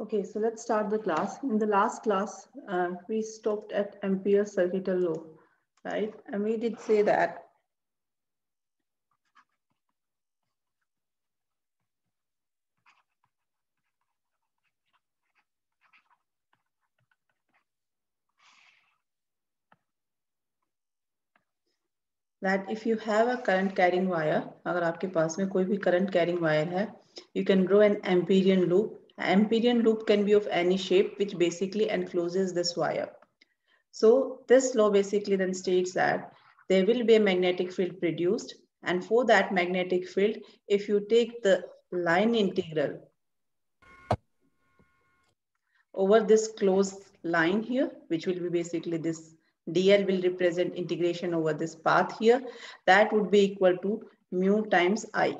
Okay, so let's start the class. In the last class, uh, we stopped at Ampere's circuital law, right? And we did say that that if you have a current carrying wire, अगर आपके पास में कोई भी current carrying wire है, you can draw an Amperian loop Amperian loop can be of any shape, which basically encloses this wire. So this law basically then states that there will be a magnetic field produced. And for that magnetic field, if you take the line integral over this closed line here, which will be basically this dl will represent integration over this path here, that would be equal to mu times i.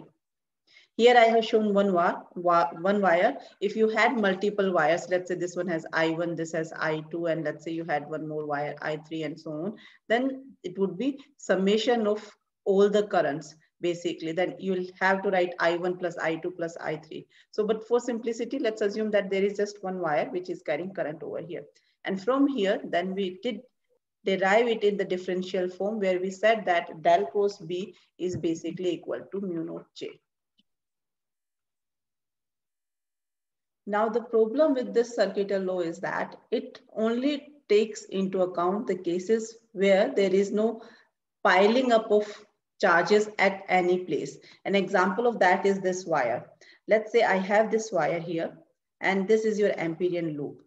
Here I have shown one wire, one wire. If you had multiple wires, let's say this one has I1, this has I2, and let's say you had one more wire, I3 and so on, then it would be summation of all the currents basically. Then you'll have to write I1 plus I2 plus I3. So, but for simplicity, let's assume that there is just one wire which is carrying current over here. And from here, then we did derive it in the differential form where we said that del cross B is basically equal to mu naught J. Now the problem with this circuital law is that it only takes into account the cases where there is no piling up of charges at any place. An example of that is this wire. Let's say I have this wire here and this is your Amperian loop.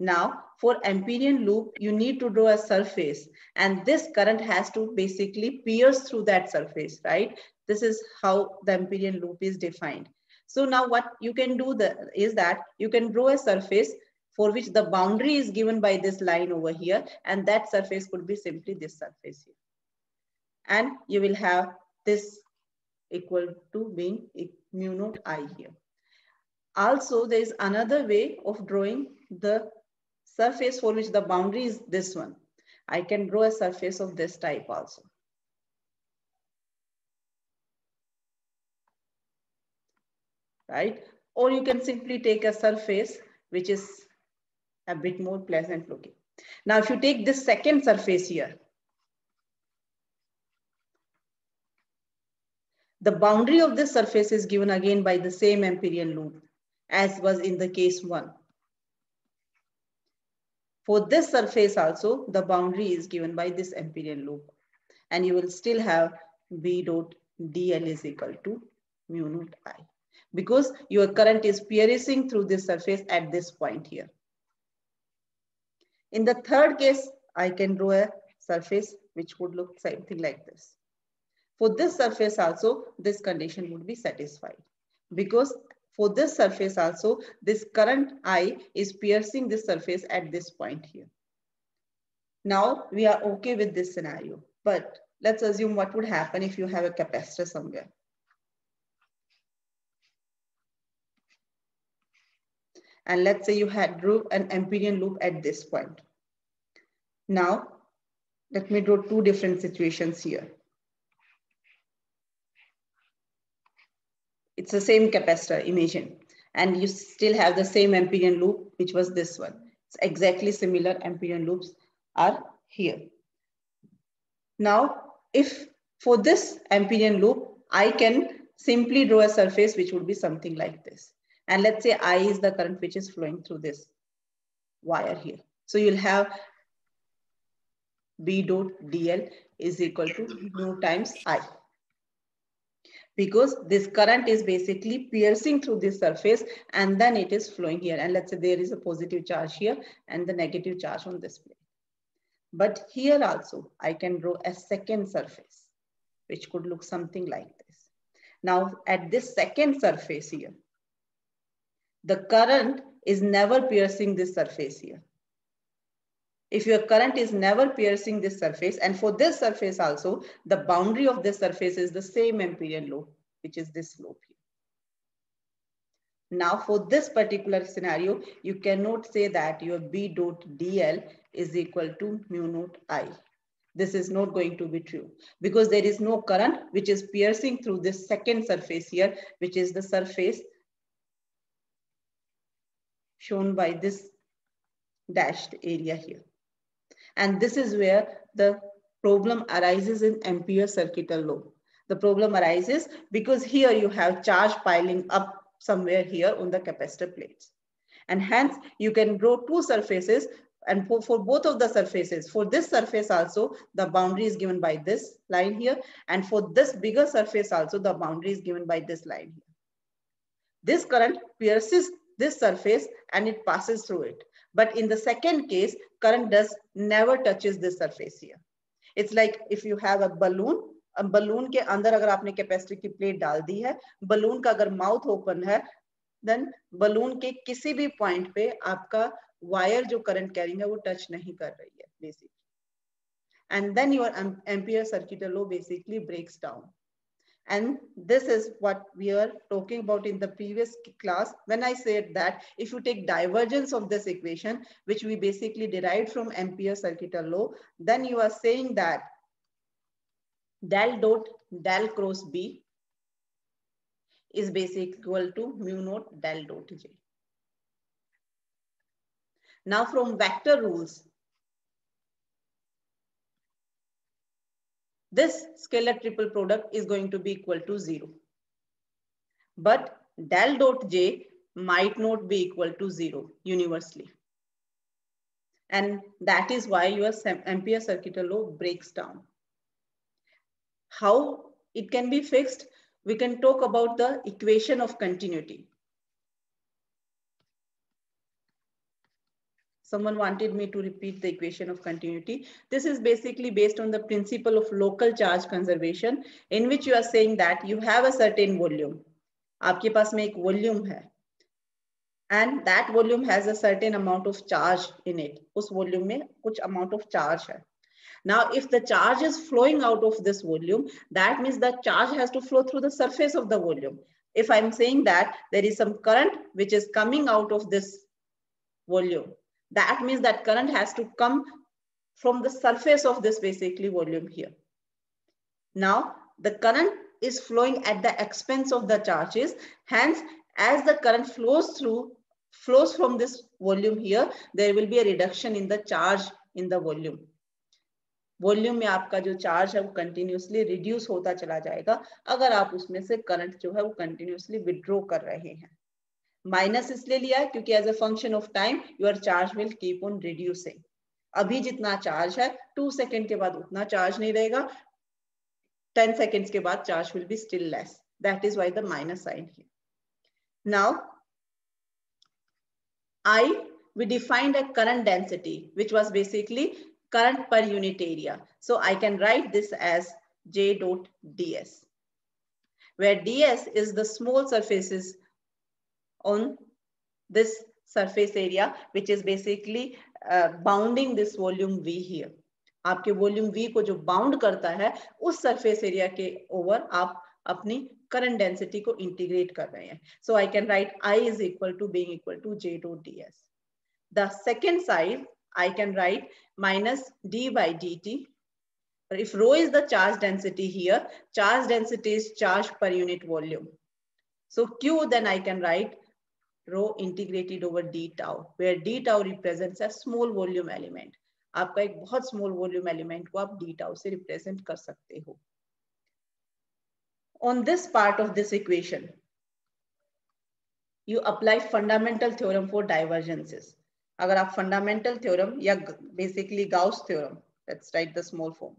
Now for Amperian loop, you need to draw a surface and this current has to basically pierce through that surface, right? This is how the Amperian loop is defined. So now what you can do the, is that you can draw a surface for which the boundary is given by this line over here. And that surface could be simply this surface here. And you will have this equal to being mu naught i here. Also, there is another way of drawing the surface for which the boundary is this one. I can draw a surface of this type also. Right? Or you can simply take a surface which is a bit more pleasant looking. Now, if you take this second surface here, the boundary of this surface is given again by the same Amperian loop as was in the case one. For this surface also, the boundary is given by this Amperian loop. And you will still have B dot dl is equal to mu naught I because your current is piercing through this surface at this point here. In the third case, I can draw a surface which would look something like this. For this surface also, this condition would be satisfied because for this surface also, this current I is piercing this surface at this point here. Now we are okay with this scenario, but let's assume what would happen if you have a capacitor somewhere. And let's say you had drew an Amperian loop at this point. Now, let me draw two different situations here. It's the same capacitor, imagine. And you still have the same Amperian loop, which was this one. It's exactly similar Amperian loops are here. Now, if for this Amperian loop, I can simply draw a surface which would be something like this. And let's say I is the current which is flowing through this wire here. So you'll have B dot DL is equal to mu times I. Because this current is basically piercing through this surface and then it is flowing here. And let's say there is a positive charge here and the negative charge on this plate. But here also I can draw a second surface, which could look something like this. Now at this second surface here, the current is never piercing this surface here. If your current is never piercing this surface, and for this surface also, the boundary of this surface is the same Amperian loop, which is this loop here. Now for this particular scenario, you cannot say that your B dot DL is equal to mu naught I. This is not going to be true because there is no current which is piercing through this second surface here, which is the surface shown by this dashed area here. And this is where the problem arises in Ampere circuital law. The problem arises because here you have charge piling up somewhere here on the capacitor plates. And hence you can draw two surfaces and for, for both of the surfaces, for this surface also, the boundary is given by this line here. And for this bigger surface also, the boundary is given by this line here. This current pierces this surface and it passes through it. But in the second case, current does never touches this surface here. It's like if you have a balloon, अब balloon के अंदर अगर आपने capacitor की plate डाल दी है balloon का अगर माउथ ओपन है देन बलून के किसी भी पॉइंट पे आपका वायर जो करंट कैरिंग है वो टच नहीं कर रही है basically and then your ampere circuital law basically breaks down And this is what we are talking about in the previous class when I said that if you take divergence of this equation, which we basically derived from Ampere circuital law, then you are saying that del dot del cross B is basically equal to mu naught del dot J. Now from vector rules, this scalar triple product is going to be equal to zero. But del dot J might not be equal to zero universally. And that is why your Ampere circuit law breaks down. How it can be fixed? We can talk about the equation of continuity. Someone wanted me to repeat the equation of continuity. This is basically based on the principle of local charge conservation in which you are saying that you have a certain volume. आपके पास में एक volume है. And that volume has a certain amount of charge in it. उस volume में कुछ amount of charge है. Now, if the charge is flowing out of this volume, that means the charge has to flow through the surface of the volume. If I'm saying that there is some current which is coming out of this volume, that means that current has to come from the surface of this basically volume here. Now, the current is flowing at the expense of the charges. Hence, as the current flows through, flows from this volume here, there will be a reduction in the charge in the volume. Volume में आपका जो charge है वो continuously reduce होता चला जाएगा अगर आप उसमें से करंट जो है वो कंटिन्यूसली विड्रॉ कर रहे हैं माइनस इसलिए लिया है क्योंकि as a function of time your charge will keep on reducing अभी जितना चार्ज है टू सेकेंड के बाद उतना चार्ज नहीं रहेगा. टेन सेकेंड्स के बाद charge will be still less that is why the minus sign here now I, we defined a current density, which was basically current per unit area. So, I can write this as J dot ds where ds is the small surfaces on this surface area, which is basically uh, bounding this volume V here. आपके volume V को जो bound करता है उस surface area के over आप अपनी current density को इंटीग्रेट कर रहे हैं so I can write I is equal to being equal to J dot ds the second side I can write minus d by dt if rho is the charge density here charge density is charge per unit volume so q then I can write rho integrated over d tau, where d tau represents a small volume element. आपका एक बहुत small volume element को आप d tau से represent कर सकते हो. On this part of this equation, you apply fundamental theorem for divergences. अगर आप fundamental theorem या basically Gauss theorem, let's write the small form.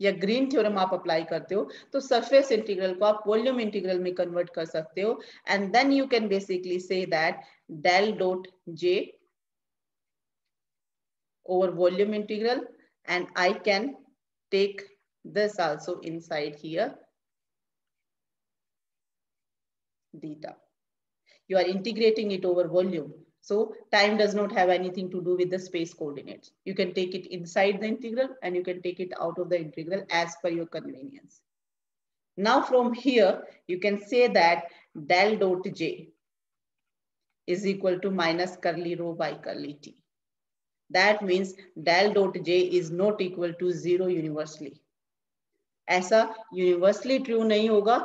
या ग्रीन थ्योरम आप अप्लाई करते हो तो सरफेस इंटीग्रल को आप वॉल्यूम इंटीग्रल में कन्वर्ट कर सकते हो। And then you can basically say that del dot J over volume integral and I can take this also inside here डीटा you are integrating it over volume So time does not have anything to do with the space coordinates. You can take it inside the integral and you can take it out of the integral as per your convenience. Now from here, you can say that del dot J is equal to minus curly rho by curly T. That means del dot J is not equal to zero universally. ऐसा universally true नहीं होगा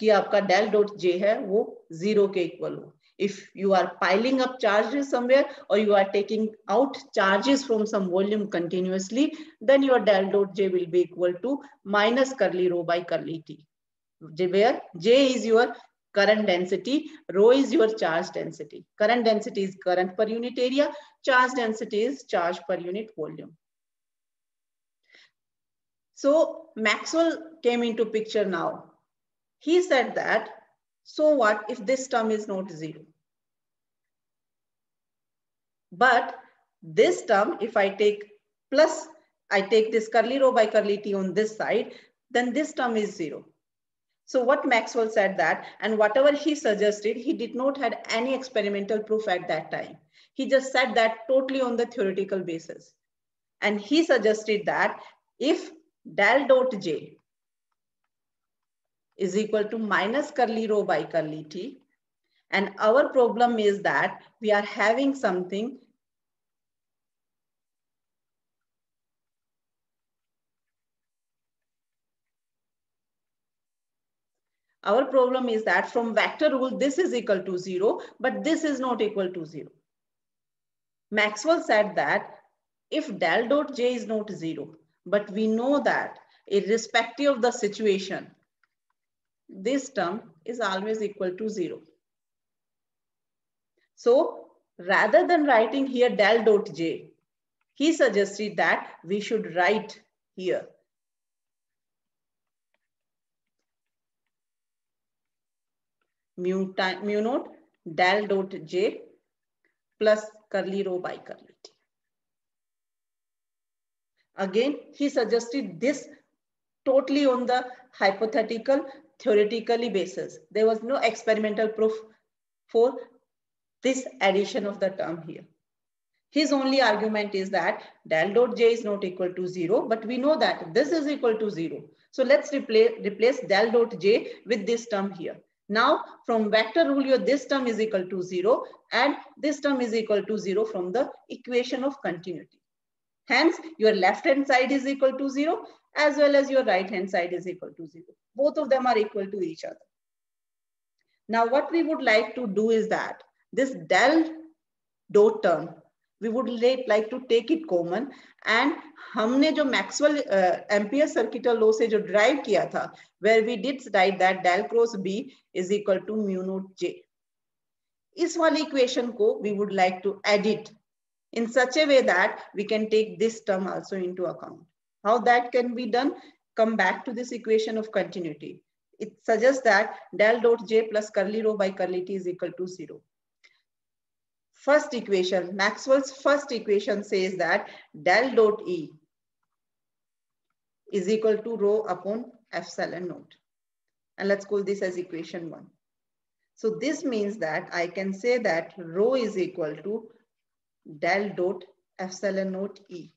कि आपका del dot जे है वो zero के equal हो if you are piling up charges somewhere or you are taking out charges from some volume continuously then your del dot j will be equal to minus curly rho by curly t where j is your current density rho is your charge density current density is current per unit area charge density is charge per unit volume so Maxwell came into picture now. He said that, so what if this term is not zero? But this term, if I take plus, I take this curly rho by curly t on this side, then this term is zero. So what Maxwell said that, and whatever he suggested, he did not had any experimental proof at that time. He just said that totally on the theoretical basis. And he suggested that if del dot j is equal to minus curly rho by curly t. And our problem is that we are having something Our problem is that from vector rule, this is equal to zero, but this is not equal to zero. Maxwell said that if del dot j is not zero, but we know that irrespective of the situation, this term is always equal to zero. So rather than writing here del dot j, he suggested that we should write here mu, time, mu naught del dot j plus curly rho by curly t. Again, he suggested this totally on the hypothetical, theoretically basis. There was no experimental proof for this addition of the term here. His only argument is that del dot j is not equal to zero, but we know that this is equal to zero. So let's replace, replace del dot j with this term here. Now from vector rule, your this term is equal to zero and this term is equal to zero from the equation of continuity. Hence, your left hand side is equal to 0 as well as your right hand side is equal to 0 Both of them are equal to each other. Now, what we would like to do is that this del dot term, we would like to take it common and हमने जो Maxwell ampere circuital law से जो drive किया था where we did write that del cross b is equal to mu naught j इस वाली equation को we would like to edit in such a way that we can take this term also into account. How that can be done? Come back to this equation of continuity. It suggests that del dot j plus curly rho by curly t is equal to zero. First equation, Maxwell's first equation says that del dot E is equal to rho upon epsilon naught. And let's call this as equation one. So this means that I can say that rho is equal to del dot epsilon naught e.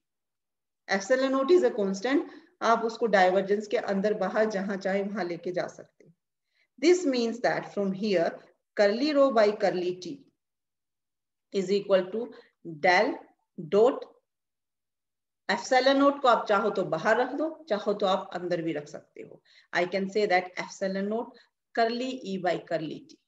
Epsilon naught is a constant. आप उसको divergence के अंदर बाहर जहाँ चाहे वहाँ लेके जा सकते हैं। This means that from here rho by curly t is equal to del dot epsilon naught को आप चाहो तो बाहर रख दो, चाहो तो आप अंदर भी रख सकते हो। I can say that naught curly e by curly t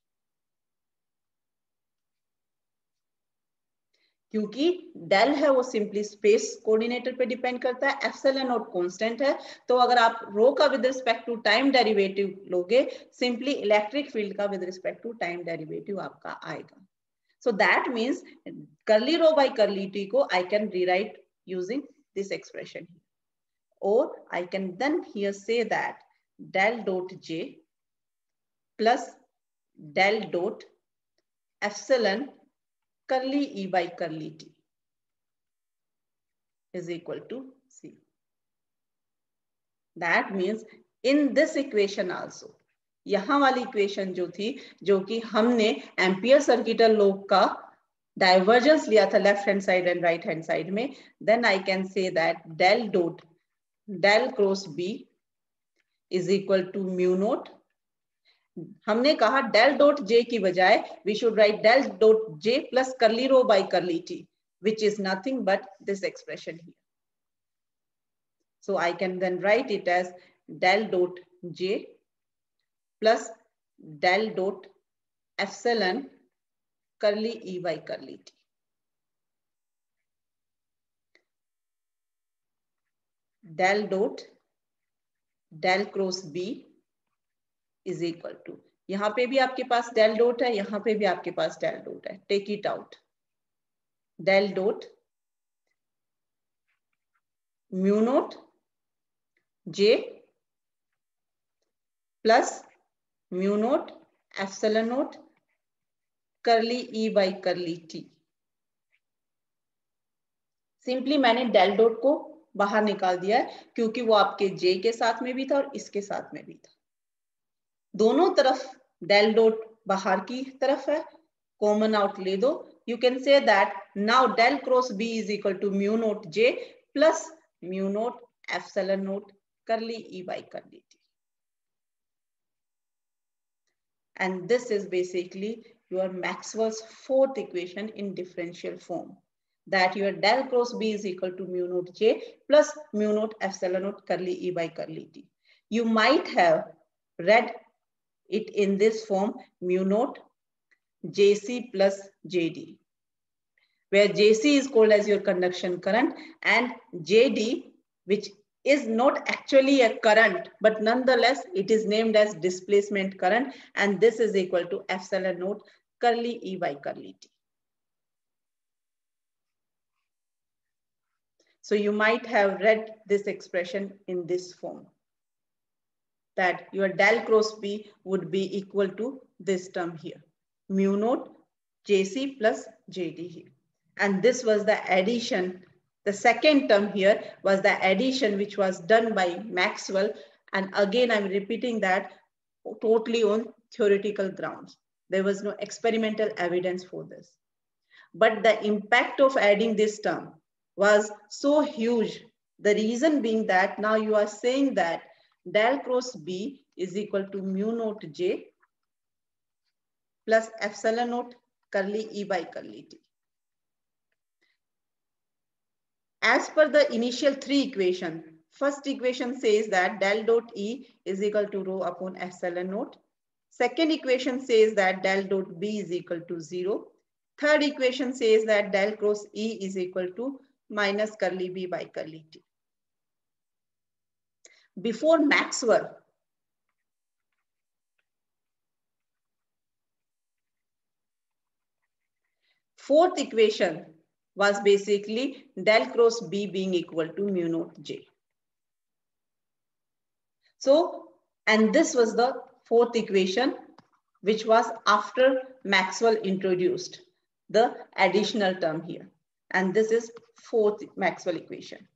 क्योंकि डेल है वो सिंपली स्पेस कोऑर्डिनेटर पे डिपेंड करता है एफसेलन और कांस्टेंट है। तो अगर आप रो का with respect to time derivative लोगे सिंपली इलेक्ट्रिक फ़ील्ड का with respect to time derivative आपका आएगा। So that means curly rho by curly T को I can rewrite using this expression और I can then here say that del dot J plus del dot epsilon curly E by curly T is equal to C. That means in this equation also, यहाँ वाली equation जो थी जो कि हमने ampere circuital लो का divergence लिया था left hand side and right hand side में then I can say that del dot del cross B is equal to mu naught हमने कहा डेल डॉट जे की बजाय we should write del dot J plus curly rho by curly T which is nothing but this expression here so I can then write it as del dot J plus del dot N curly E by curly T del dot del cross B is equal to यहाँ पे भी आपके पास del dot है, यहाँ पे भी आपके पास डेल डोट है. Take it out del dot mu naught J plus mu naught naught curly E by curly T simply मैंने डेल डॉट को बाहर निकाल दिया है, क्योंकि वो आपके जे के साथ में भी था और इसके साथ में भी था. दोनों तरफ़ डेल डॉट बाहर की तरफ़ है कॉमन आउट ले दो। You can say that now del cross B is equal to mu naught J plus mu naught epsilon naught curly e E by कर लीजिए and this is basically your Maxwell's fourth equation in differential form that your del cross b is equal to mu naught j plus mu naught epsilon naught curly e by curly t you might have read it in this form mu naught JC plus JD where JC is called as your conduction current and JD which is not actually a current, but nonetheless, it is named as displacement current, and this is equal to epsilon naught curly E by curly T. So you might have read this expression in this form, that your del cross B would be equal to this term here, mu naught JC plus JD here. And this was the addition the second term here was the addition which was done by Maxwell. And again, I'm repeating that totally on theoretical grounds. There was no experimental evidence for this. But the impact of adding this term was so huge. The reason being that now you are saying that del cross B is equal to mu naught J plus epsilon naught curly E by curly T. As per the initial three equation, first equation says that del dot E is equal to rho upon epsilon naught. Second equation says that del dot B is equal to zero. Third equation says that del cross E is equal to minus curly B by curly T. Before Maxwell, fourth equation was basically del cross B being equal to mu naught J. So, and this was the fourth equation, which was after Maxwell introduced the additional term here. And this is fourth Maxwell equation.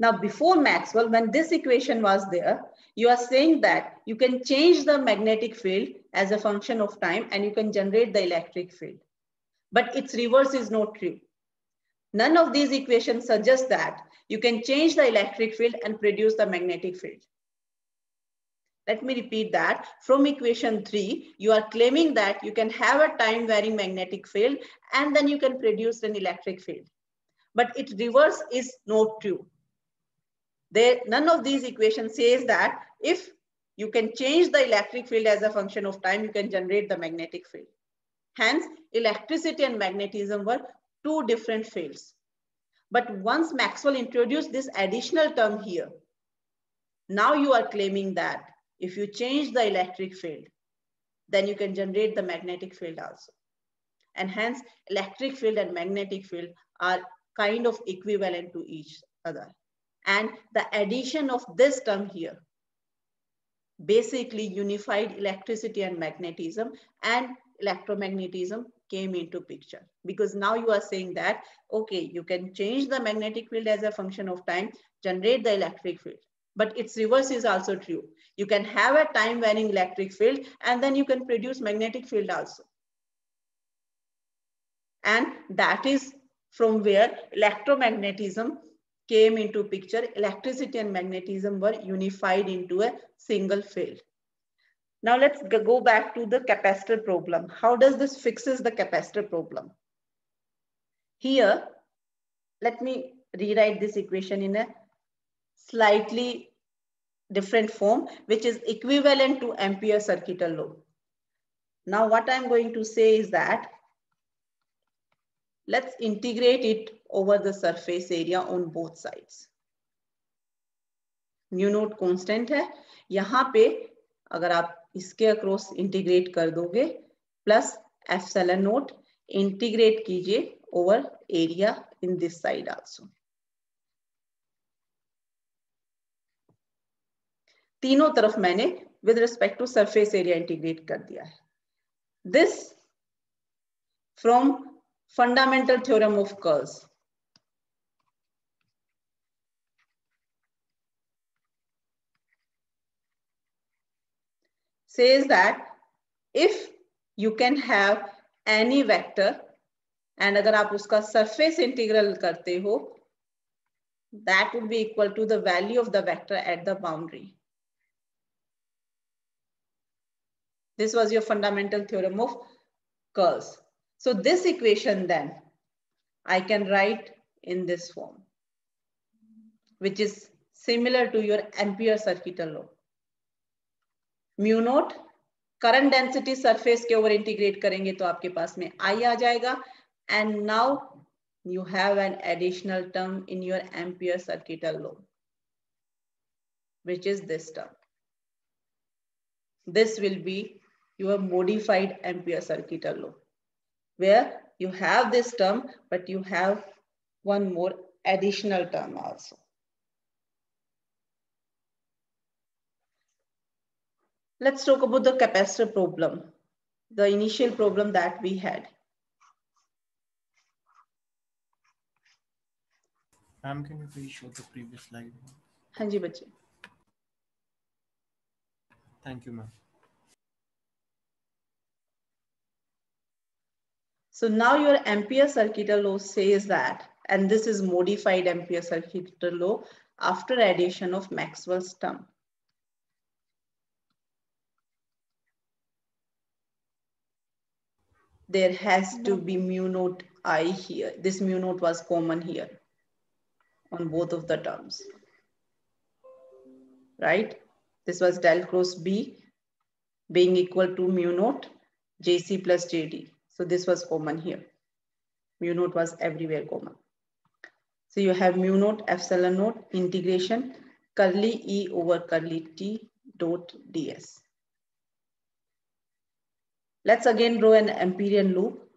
Now, before Maxwell, when this equation was there, you are saying that you can change the magnetic field as a function of time and you can generate the electric field. But its reverse is not true. None of these equations suggest that you can change the electric field and produce the magnetic field. Let me repeat that. From equation 3, you are claiming that you can have a time varying magnetic field and then you can produce an electric field. But its reverse is not true. There, none of these equations says that if you can change the electric field as a function of time, you can generate the magnetic field. Hence, electricity and magnetism were two different fields. But once Maxwell introduced this additional term here, now you are claiming that if you change the electric field, then you can generate the magnetic field also. And hence electric field and magnetic field are kind of equivalent to each other. And the addition of this term here basically unified electricity and magnetism and electromagnetism came into picture because now you are saying that, okay, you can change the magnetic field as a function of time, generate the electric field. But its reverse is also true. You can have a time varying electric field and then you can produce magnetic field also. And that is from where electromagnetism came into picture. Electricity and magnetism were unified into a single field. Now let's go back to the capacitor problem. How does this fixes the capacitor problem? Here, let me rewrite this equation in a slightly different form, which is equivalent to ampere circuital law. Now what I'm going to say is that let's integrate it over the surface area on both sides. Mu naught constant है। यहाँ पे अगर आप इसके across integrate कर दोगे plus epsilon note integrate कीजिए over area in this side also तीनों तरफ़ मैंने with respect to surface area integrate कर दिया है। This from fundamental theorem of curves says that if you can have any vector and agar aap uska surface integral karte ho that would be equal to the value of the vector at the boundary. This was your fundamental theorem of curls. So this equation then i can write in this form which is similar to your ampere circuital law mu naught current density surface के over integrate करेंगे तो आपके पास में I आ जाएगा। And now you have an additional term in your ampere circuital law which is this term this will be your modified ampere circuital law where you have this term but you have one more additional term also Let's talk about the capacitor problem, the initial problem that we had. Ma'am, can you please show the previous slide? Hanji bache. Thank you, ma'am. So now your Ampere circuit law says that, and this is modified Ampere circuit law after addition of Maxwell's term. There has to be mu naught i here. This mu naught was common here on both of the terms, right? This was del cross B being equal to mu naught JC plus JD. So this was common here. Mu naught was everywhere common. So you have mu naught epsilon naught integration curly E over curly T dot ds. Let's again draw an Amperian loop.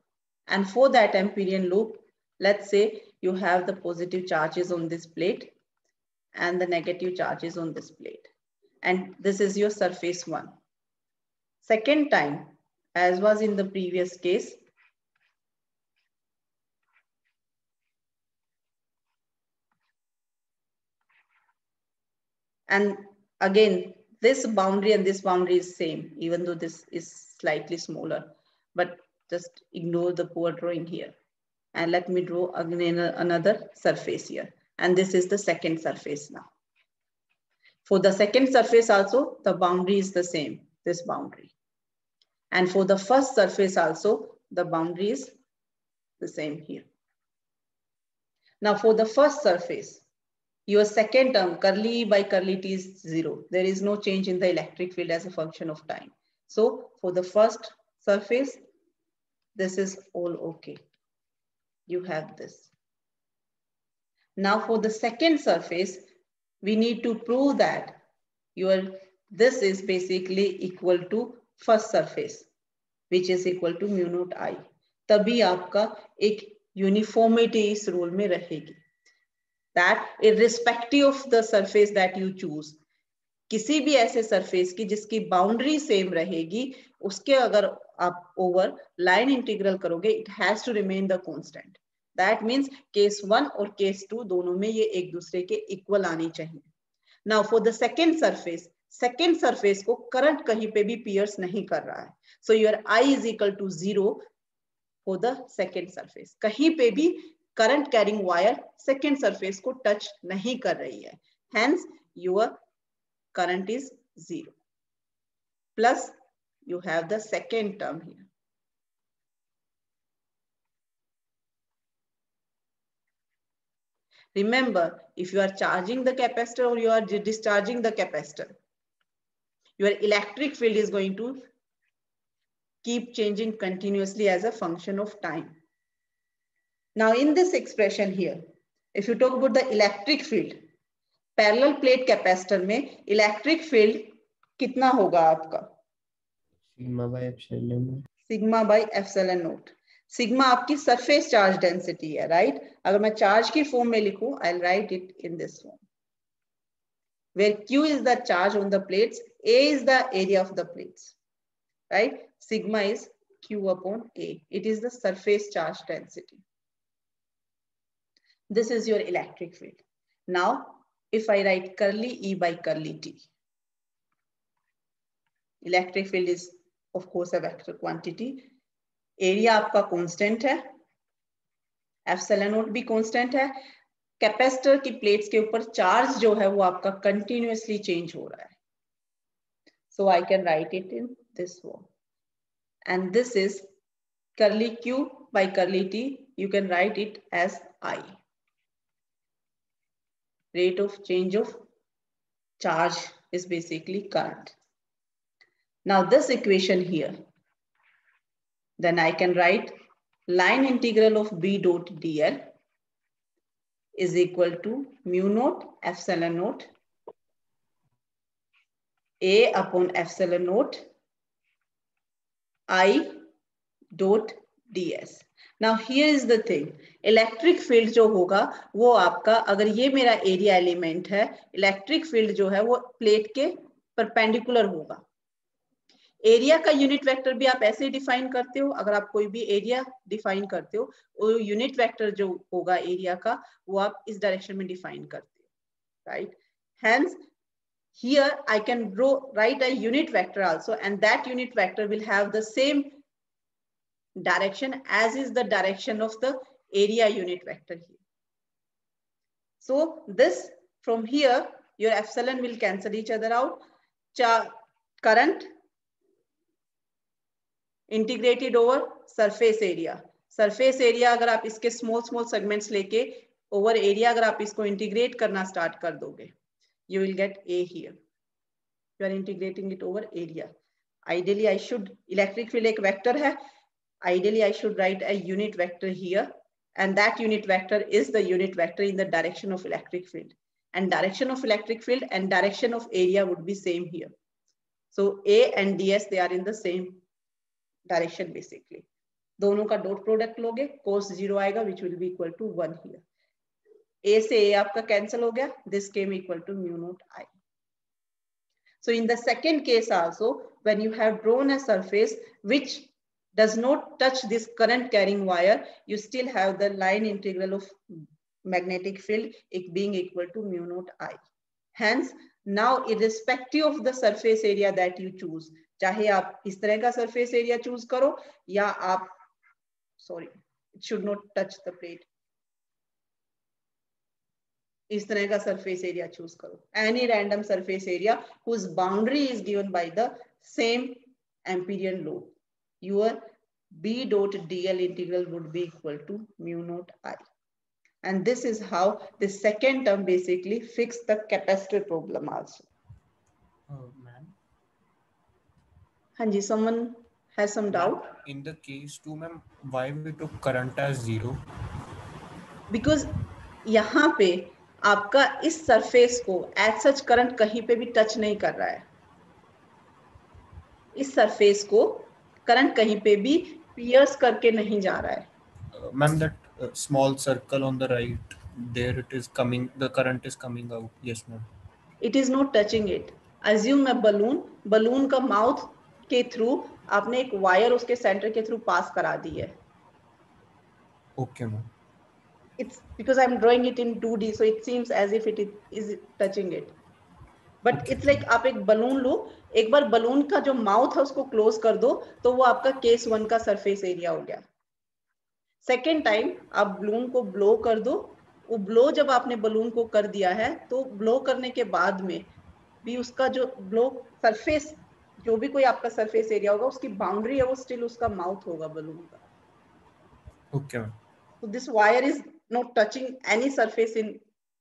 And for that Amperian loop, let's say you have the positive charges on this plate and the negative charges on this plate. And this is your surface one. Second time, as was in the previous case, and again, this boundary and this boundary is same, even though this is slightly smaller, but just ignore the poor drawing here. And let me draw again another surface here. And this is the second surface now. For the second surface also, the boundary is the same, this boundary. And for the first surface also, the boundary is the same here. Now for the first surface, your second term, curly by curly t is zero. There is no change in the electric field as a function of time. So for the first surface, this is all okay. You have this. Now for the second surface, we need to prove that your this is basically equal to first surface, which is equal to mu naught i. तभी आपका एक uniformity इस rule में रहेगी. That irrespective of the surface that you choose, किसी भी ऐसे surface की जिसकी बाउंड्री सेम रहेगी, उसके अगर आप ओवर लाइन इंटीग्रल करोगे it has to remain the constant that means case one और केस टू दोनों में ये एक दूसरे के इक्वल आनी चाहिए. Now for the second surface second surface को करंट कहीं पे भी पियर्स नहीं कर रहा है. So your I is equal to zero for the second surface कहीं पे भी current carrying wire second surface को टच नहीं कर रही है. Hence your current is 0. Plus you have the second term here. Remember, if you are charging the capacitor or you are discharging the capacitor, your electric field is going to keep changing continuously as a function of time. Now in this expression here, if you talk about the electric field, parallel plate capacitor में electric field कितना होगा आपका? Sigma by epsilon sigma by epsilon naught. Sigma आपकी surface charge density है right right? अगर मैं charge की form में लिखूं I will write it in this form where Q is the charge on the plates A is the area of the plates right sigma is Q upon A it is the surface charge density this is your electric field now if i write curly e by curly t electric field is of course a vector quantity area आपका constant है epsilon naught भी constant है capacitor की plates के ऊपर charge जो है वो आपका कंटिन्यूसली चेंज हो रहा है so I can write it in this form and this is curly q by curly t you can write it as i rate of change of charge is basically current now this equation here then I can write line integral of B dot dl is equal to mu naught epsilon naught A upon epsilon naught I dot ds. Now here is the thing electric field जो होगा, वो आपका, अगर ये मेरा area element है electric field जो है, वो प्लेट के परपेंडिकुलर होगा। एरिया का यूनिट वेक्टर भी आप ऐसे डिफाइन करते हो, अगर आप कोई भी एरिया डिफाइन करते हो, वो यूनिट वेक्टर जो होगा एरिया का, वो आप इस डायरेक्शन में डिफाइन करते हो right hence here I can draw right a unit vector also and that unit vector will have the same direction, as is the direction of the area unit vector here. So, this from here, your epsilon will cancel each other out. Cha, current integrated over surface area surface area अगर आप इसके small small segments लेके over area अगर आप इसको integrate करना start कर दोगे you will get A here you are integrating it over area ideally I should electric field एक वेक्टर है ideally I should write a unit vector here and that unit vector is the unit vector in the direction of electric field and direction of electric field and direction of area would be same here so a and ds they are in the same direction basically दोनों का dot product लोगे cos zero आएगा which will be equal to one here A से A आपका cancel हो गया this came equal to mu note I So in the second case also, when you have drawn a surface which does not touch this current carrying wire, you still have the line integral of magnetic field being equal to mu naught I. Hence, now irrespective of the surface area that you choose, चाहे आप इस तरह का surface area choose करो या आप sorry, it should not touch the plate. इस तरह का surface area choose करो. Any random surface area whose boundary is given by the same Amperian loop. Your b dot dl integral would be equal to mu naught i and this is how the second term basically fix the capacitor problem also uh, Hanji, someone has some doubt? In the case two, ma'am, why we took current as zero? Because यहाँ पे आपका इस surface को as such current कहीं पे भी touch नहीं कर रहा है इस सरफेस को करंट कहीं पे भी पियर्स करके नहीं जा रहा है। Ma'am that small circle on the right there it is coming the current is coming out yes ma'am it is not touching it assume a balloon balloon का माउथ के थ्रू आपने एक वायर उसके सेंटर के through pass करा दी है। Okay ma'am it's because i'm drawing it in 2d so it seems as if it is touching it. But okay. It's like आप एक बलून लो एक बार बलून का जो माउथ है उसको क्लोज कर दो तो वो आपका केस वन का सरफेस एरिया हो गया। सेकेंड टाइम आप बलून को ब्लो कर दो। वो ब्लो जब आपने बलून को कर दिया है तो ब्लो करने के बाद में भी उसका जो ब्लो सरफेस जो भी कोई आपका सरफेस एरिया होगा उसकी बाउंड्री है वो स्टिल उसका माउथ होगा बलून का। Okay so this wire is not touching any surface in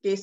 case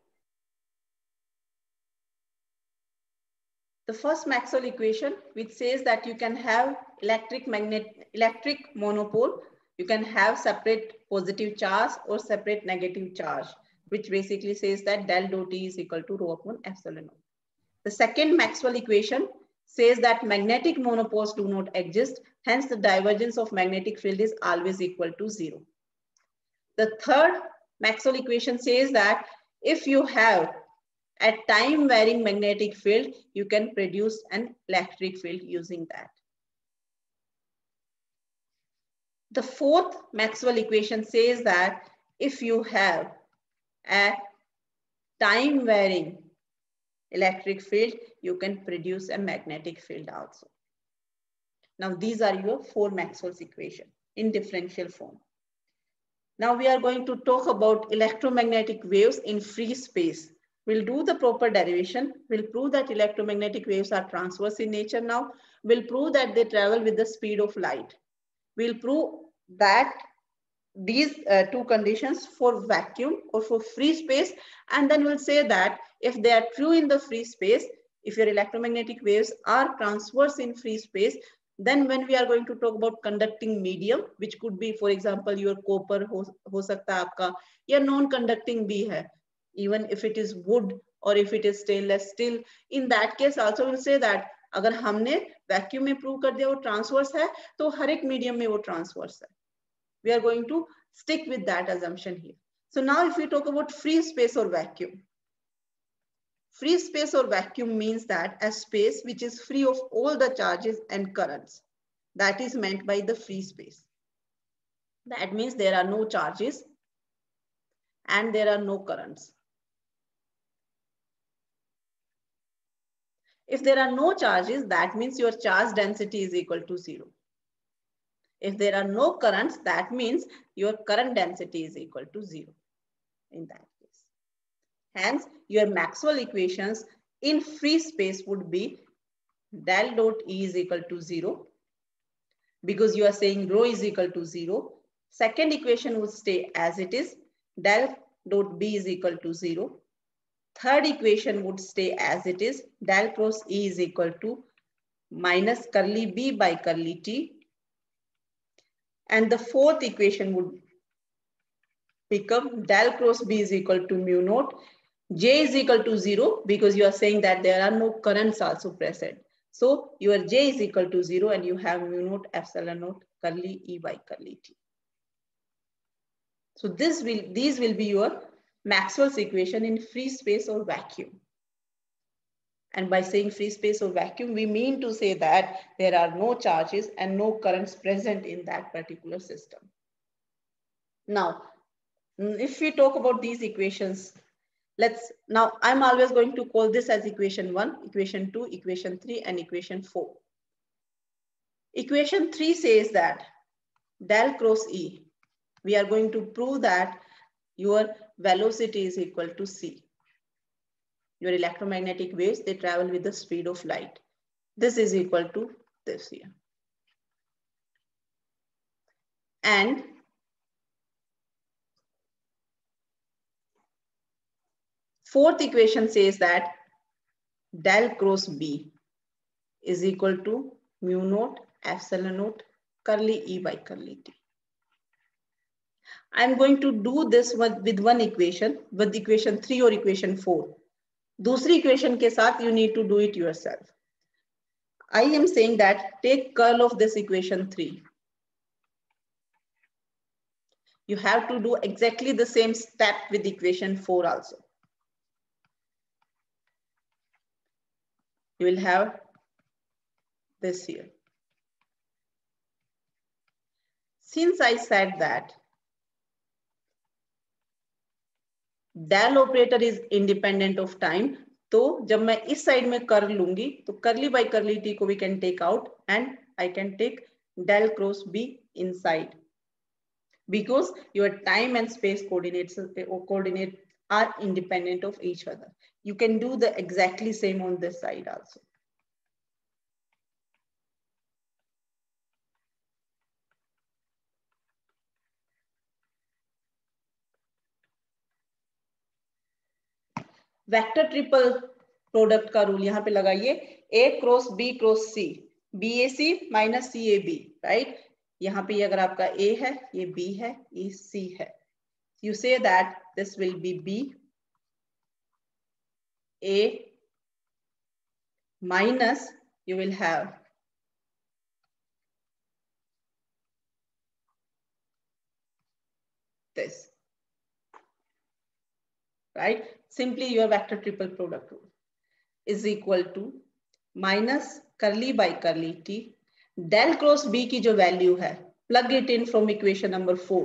the first Maxwell equation, which says that you can have electric magnet, electric monopole, you can have separate positive charge or separate negative charge, which basically says that del dot is equal to rho upon epsilon naught. The second Maxwell equation says that magnetic monopoles do not exist. Hence, the divergence of magnetic field is always equal to zero. The third Maxwell equation says that if you have at time varying magnetic field, you can produce an electric field using that. The fourth Maxwell equation says that if you have a time varying electric field, you can produce a magnetic field also. Now these are your four Maxwell's equation in differential form. Now we are going to talk about electromagnetic waves in free space. We'll do the proper derivation. We'll prove that electromagnetic waves are transverse in nature now. We'll prove that they travel with the speed of light. We'll prove that these uh, two conditions for vacuum or for free space. And then we'll say that if they are true in the free space, if your electromagnetic waves are transverse in free space, then when we are going to talk about conducting medium, which could be, for example, your copper ho, ho sakta aapka, non-conducting bhi hai even if it is wood or if it is stainless steel in that case also we'll say that अगर हमने vacuum में prove कर दिया वो transverse है तो हर एक medium में वो ट्रांसवर्स है we are going to stick with that assumption here so now if we talk about free space or vacuum free space or vacuum means that a space which is free of all the charges and currents that is meant by the free space that means there are no charges and there are no currents If there are no charges, that means your charge density is equal to zero. If there are no currents, that means your current density is equal to zero in that case. Hence, your Maxwell equations in free space would be del dot E is equal to zero because you are saying rho is equal to zero. Second equation would stay as it is. Del dot B is equal to zero. Third equation would stay as it is. Del cross E is equal to minus curly B by curly T. And the fourth equation would become del cross B is equal to mu naught. J is equal to zero because you are saying that there are no currents also present. So your J is equal to zero and you have mu naught epsilon naught curly E by curly T. So this will, these will be your Maxwell's equation in free space or vacuum. And by saying free space or vacuum, we mean to say that there are no charges and no currents present in that particular system. Now, if we talk about these equations, let's, now I'm always going to call this as equation one, equation two, equation three, and equation four. Equation three says that del cross E, we are going to prove that your velocity is equal to c. Your electromagnetic waves, they travel with the speed of light. This is equal to this here. And fourth equation says that del cross B is equal to mu naught epsilon naught curly E by curly T. I'm going to do this with one equation, with equation three or equation four. दूसरी equation के साथ you need to do it yourself. I am saying that take curl of this equation three. You have to do exactly the same step with equation four also. You will have this here. Since I said that del operator is independent of time तो जब मैं इस side में कर लूँगी तो curly by curly T को we can take out and I can take del cross b inside because your time and space coordinate coordinate are independent of each other you can do the exactly same on this side also vector triple product का rule यहाँ पे लगाइए a cross b cross c b a c minus c a b right यहाँ पे अगर आपका ए है, ये बी है, ये सी है। You say that this will be b a minus you will have this, right? simply your vector triple product rule is equal to minus curly by curly t del cross b की जो value है plug it in from equation number 4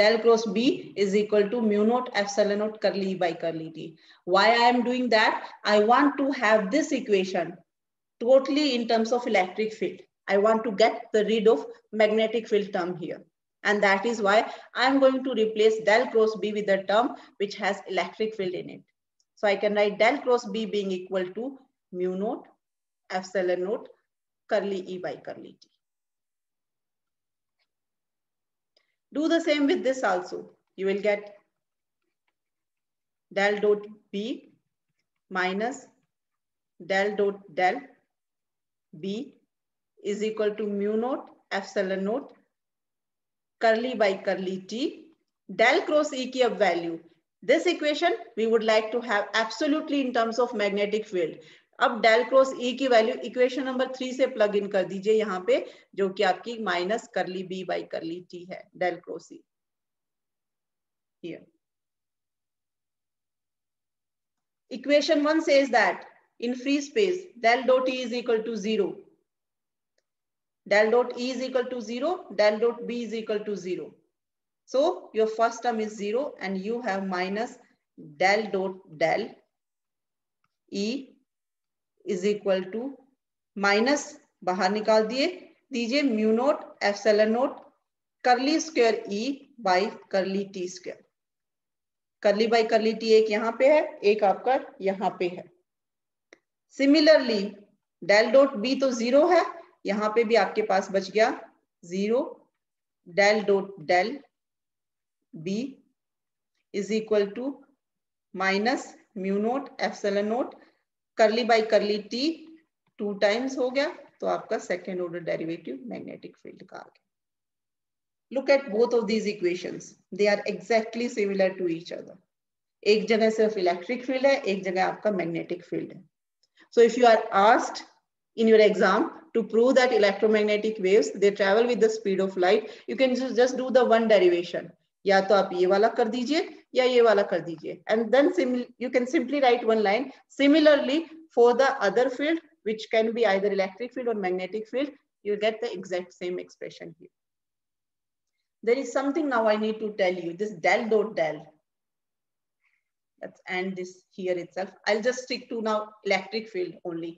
del cross b is equal to mu naught epsilon naught curly by curly t why i am doing that i want to have this equation totally in terms of electric field i want to get the rid of magnetic field term here and that is why i'm going to replace del cross b with a term which has electric field in it so i can write del cross b being equal to mu naught epsilon naught curly E by curly T. Do the same with this also. You will get del dot B minus del dot del B is equal to mu naught epsilon naught curly by curly T del cross E की अब value. This equation we would like to have absolutely in terms of magnetic field. अब del cross e की value equation number three से plug in कर दीजिए यहाँ पे, जो कि आपकी minus curly b by curly t है del cross e equation one says that in free space del dot e is equal to zero del dot e is equal to 0 del dot b is equal to 0 so, your first term is 0 and you have minus del dot del e is equal to minus बाहर निकाल दिए, दीजिए mu naught epsilon naught curly square e by curly t square curly by curly t एक यहाँ पे है, एक आपका यहाँ पे है. सिमिलरली डेल डॉट बी तो ज़ीरो है यहाँ पे भी आपके पास बच गया zero, del dot del b is equal to minus mu naught epsilon naught curly by curly t two times हो गया तो आपका second order derivative magnetic field का आ गया। Look at both of these equations they are exactly similar to each other एक जगह सिर्फ़ इलेक्ट्रिक फ़ील्ड है, एक जगह आपका मैग्नेटिक फ़ील्ड है। So if you are asked in your exam to prove that electromagnetic waves they travel with the speed of light you can just, just do the one derivation या तो आप ये वाला कर दीजिए या ये वाला कर दीजिए and then you can simply write one line similarly for the other field which can be either electric field or magnetic field you get the exact same expression here there is something now i need to tell you this del dot del let's end this here itself i'll just stick to now electric field only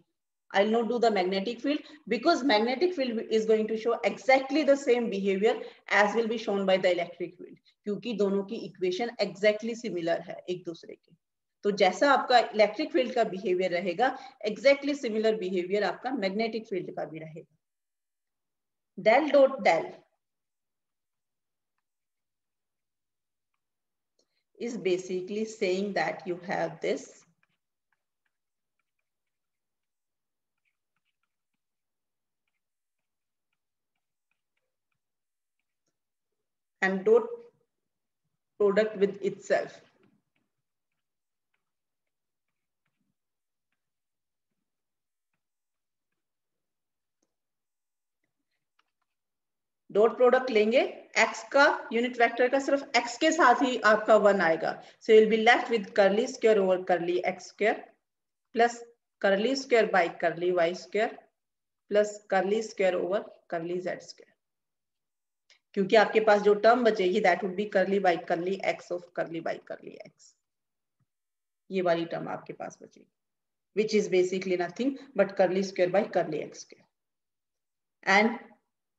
I'll not do the magnetic field because magnetic field is going to show exactly the same behavior as will be shown by the electric field क्योंकि दोनों की equation exactly similar है एक दूसरे के तो जैसा आपका इलेक्ट्रिक फ़ील्ड का बिहेवियर रहेगा exactly similar behavior आपका मैग्नेटिक फ़ील्ड का भी रहेगा del dot del is basically saying that you have this and dot product with itself. Dot product लेंगे, x का यूनिट वेक्टर का सिर्फ़ x के साथ ही आपका वन आएगा so will be left with curly square over curly x square plus curly square by curly y square plus curly square over curly z square क्योंकि आपके पास जो टर्म बचेगी that would be curly by curly x of curly by curly x ये वाली term आपके पास बचेगी which is basically nothing but curly square by curly x square and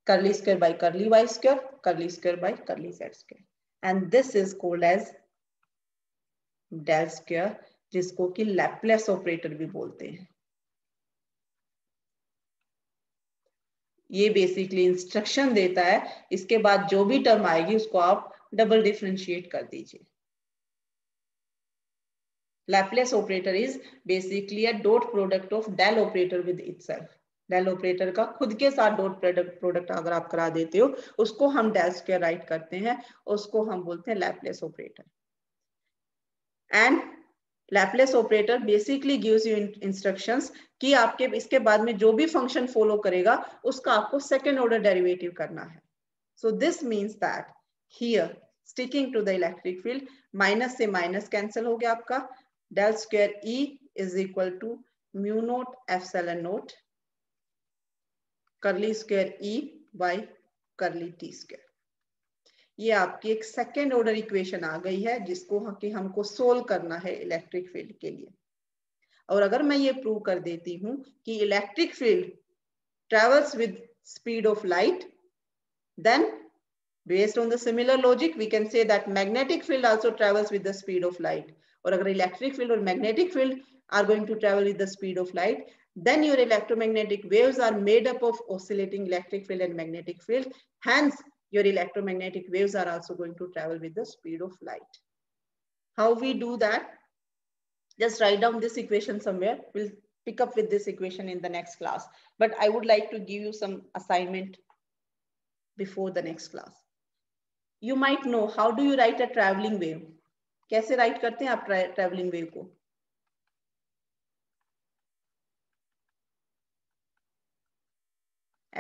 curly square by curly y square curly square by curly z square and this is called as del square जिसको कि Laplace operator भी बोलते हैं। ये basically instruction देता है। इसके बाद जो भी टर्म आएगी, उसको आप डबल डिफ्रेंशिएट कर दीजिए। Laplace operator is basically a dot product of del operator with itself. Del operator का खुद के साथ डॉट प्रोडक्ट प्रोडक्ट अगर आप करा देते हो, उसको हम डेल स्क्वायर राइट करते हैं, उसको हम बोलते हैं Laplace operator and Laplace operator basically gives you instructions कि आपके, इसके बाद में जो भी फ़ंक्शन फॉलो करेगा, उसका आपको सेकेंड ऑर्डर डेरिवेटिव करना है so this means that here sticking to the electric field minus से माइनस कैंसिल हो गया आपका del square E is equal to mu naught epsilon naught curly square E by curly T square. ये आपकी एक second order equation आ गई है, जिसको हाँ कि हमको सोल्व करना है इलेक्ट्रिक फ़ील्ड के लिए। और अगर मैं ये प्रूव कर देती हूँ कि electric field travels with speed of light then based on the similar logic we can say that magnetic field also travels with the speed of light और अगर इलेक्ट्रिक फ़ील्ड और magnetic field are going to travel with the speed of light then your electromagnetic waves are made up of oscillating electric field and magnetic field. Hence your electromagnetic waves are also going to travel with the speed of light. How we do that? Just write down this equation somewhere. We'll pick up with this equation in the next class. But I would like to give you some assignment before the next class. You might know how do you write a traveling wave? कैसे right करते हैं आप travelling wave को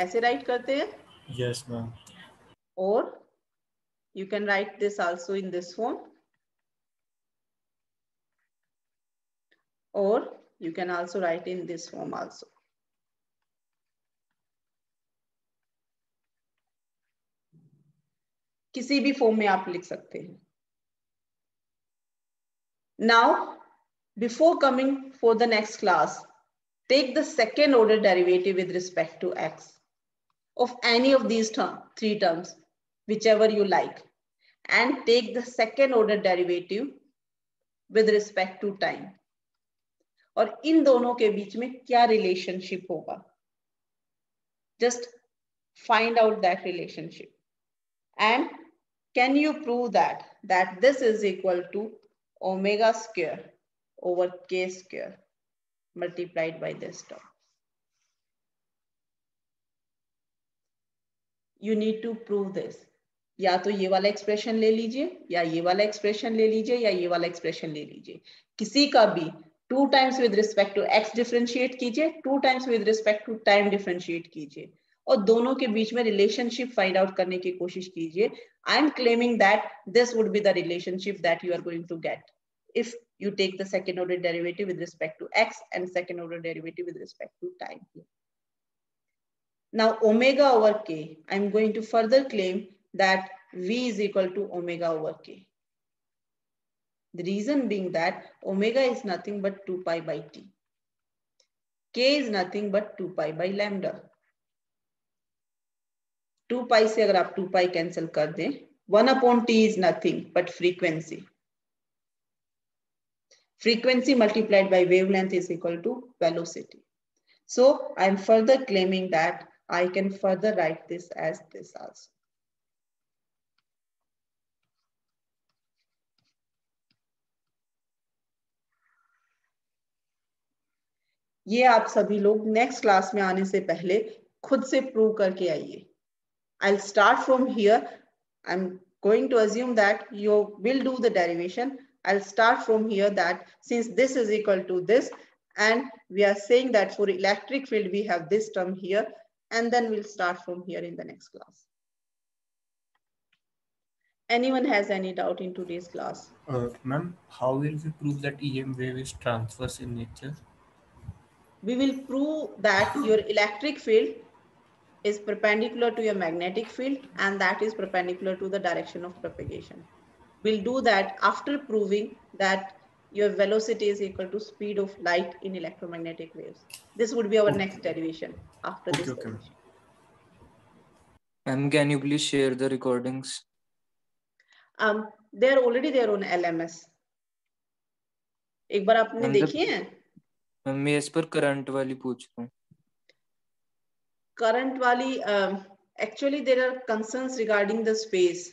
ऐसे right करते हैं yes ma'am और you can write this also in this form or you can also write in this form also किसी भी फॉर्म में आप लिख सकते हैं Now, before coming for the next class, take the second order derivative with respect to x of any of these term, three terms, whichever you like, and take the second order derivative with respect to time. और इन दोनों के बीच में क्या relationship होगा just find out that relationship and can you prove that that this is equal to omega square over k square multiplied by this term. You need to prove this. या तो ये वाला एक्सप्रेशन ले लीजिए या ये वाला एक्सप्रेशन ले लीजिए या ये वाला एक्सप्रेशन ले लीजिए। किसी का भी two times with respect to x differentiate कीजिए two times with respect to time differentiate कीजिए। और दोनों के बीच में रिलेशनशिप फाइंड आउट करने की कोशिश कीजिए। I am claiming that this would be the relationship that you are going to get if you take the second order derivative with respect to x and second order derivative with respect to time. Now omega over k, I'm going to further claim that v is equal to omega over k. The reason being that omega is nothing but 2 pi by t. k is nothing but 2 pi by lambda. 2 pi से अगर आप 2 pi cancel कर दें 1 upon t is nothing but frequency. frequency multiplied by wavelength is equal to velocity. So I'm further claiming that I can further write this as this also. ये आप सभी लोग next class में आने से पहले खुद से प्रूव करके आइए I'll start from here. I'm going to assume that you will do the derivation I'll start from here that since this is equal to this, and we are saying that for electric field, we have this term here, and then we'll start from here in the next class. Anyone has any doubt in today's class? Uh, Ma'am, how will we prove that EM wave is transverse in nature? We will prove that your electric field is perpendicular to your magnetic field and that is perpendicular to the direction of propagation. We'll do that after proving that your velocity is equal to speed of light in electromagnetic waves. This would be our next derivation after Okay, this okay. derivation. Ma'am, can you please share the recordings? Um, they're already there on LMS. एक बार आपने Ma'am, the- देखी है ma'am मैं इस पर current वाली पूछ रहा हूँ। करंट वाली actually there are concerns regarding the space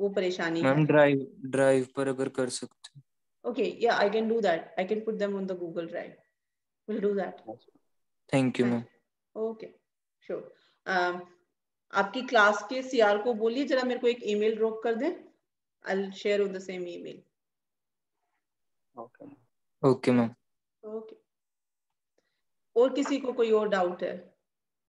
वो परेशानी मैम ड्राइव ड्राइव पर अगर कर सकते ओके या I can do that I can put them on the Google Drive will do that thank you ma'am okay sure आपकी class के CR को बोलिए जरा मेरे को एक ईमेल ड्रॉप कर दें। I will share on the same email okay okay ma'am okay और किसी को कोई और डाउट है?